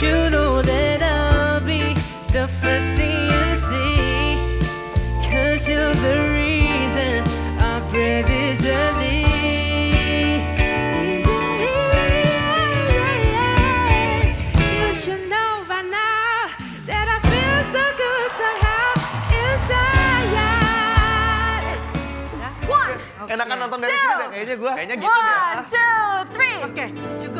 You know that I'll be the first thing you see Cause you're the reason I breathe easily Enakan nonton dari Two. sini deh kayaknya gue. inside. gitu One, deh. One, two, three. Oke, okay, cukup.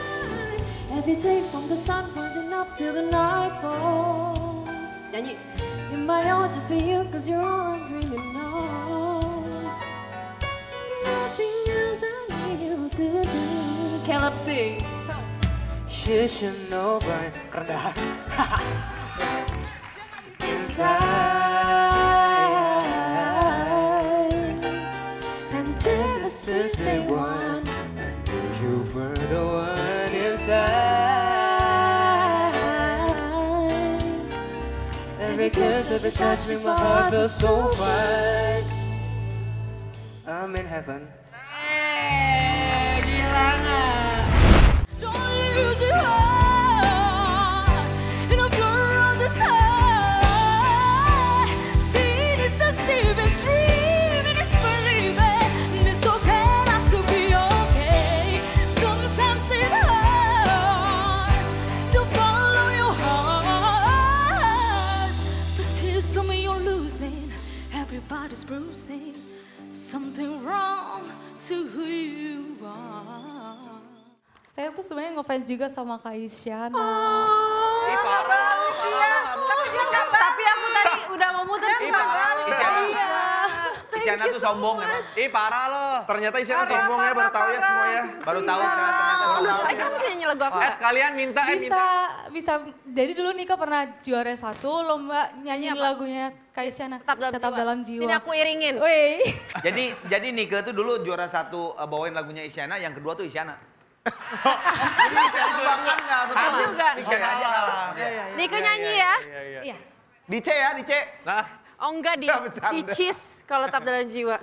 Every day from the sun rising up till the night falls Then you, you might all just for you cause you're all I'm dreaming of Nothing else I need to do Kaleb sing You should know by Kerdah Inside And ever since day one I knew you were the one every kiss, every touch makes my heart feel so fine. I'm in heaven. Hey, gimana? Don't use your heart. saya tuh sebenarnya ngefans juga sama Kak Isyana. Oh, ya, parah, oh, Tapi aku tadi udah mau muter cuma Iya. Isyana tuh sombong emang. Ih, parah loh. Ternyata Isyana sombong ya, baru tahu ya semua ya. Baru tahu sekarang ternyata iya. sombong. Eh, kamu sih nyanyi lagu aku. Eh, sekalian minta, eh, minta. Bisa, bisa. Jadi dulu Nika pernah juara satu lomba nyanyi iya, lagunya Kak Isyana. Tetap dalam, tetap jiwa. dalam jiwa. Sini aku iringin. Woi. jadi jadi Nika tuh dulu juara satu eh, bawain lagunya Isyana, yang kedua tuh Isyana. Jadi saya bahkan nggak sesuai. juga. Nike Nike iya, iya, iya. nyanyi ya. Iya. Di ya, Dice. Nah. Oh enggak, di, di cheese kalau tetap dalam jiwa.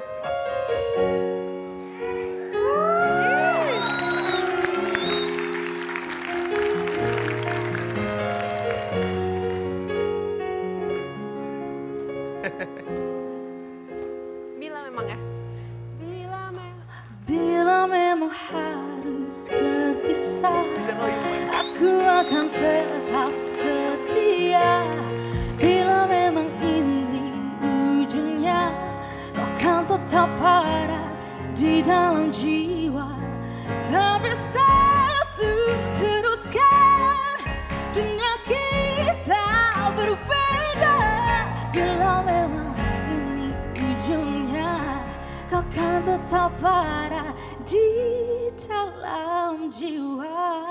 harus berpisah Aku akan tetap setia Bila memang ini ujungnya Kau kan tetap ada di dalam jiwa Tak bisa teruskan Dengan kita berbeda Bila memang ini ujungnya Kau kan tetap ada detail à am you are.